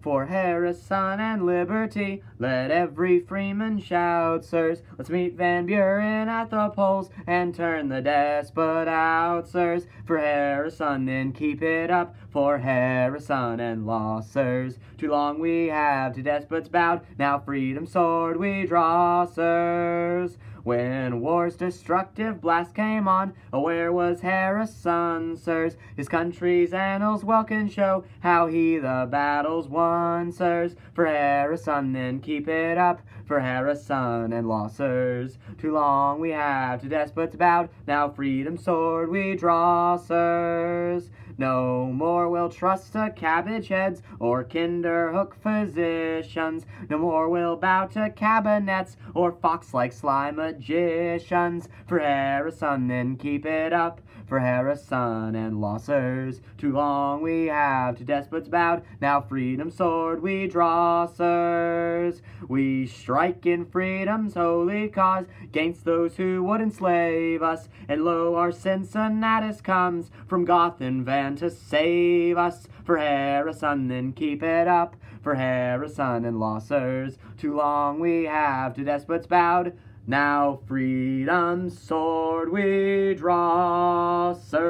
For Harrison and liberty, let every freeman shout, sirs. Let's meet Van Buren at the polls and turn the despot out, sirs. For Harrison and keep it up, for Harrison and law, sirs. Too long we have to despots bowed, now freedom's sword we draw, sirs. When war's destructive blast came on, where was Harrison, sirs? His country's annals well can show how he the battles won, sirs. For Harrison, then keep it up, for Harrison and law, sirs. Too long we have to despots bowed, now freedom's sword we draw, sirs. No more will trust to cabbage heads or kinderhook physicians. No more will bow to cabinets or fox-like sly magicians. For Harrison, then keep it up. For Harrison and Lossers. Too long we have to despots bowed. Now freedom's sword we draw, sirs. We strike in freedom's holy cause against those who would enslave us. And lo, our Cincinnatus comes from Goth and Van to save us. For Harrison, then keep it up. For Harrison and Lossers. Too long we have to despots bowed. Now freedom's sword we draw, sirs.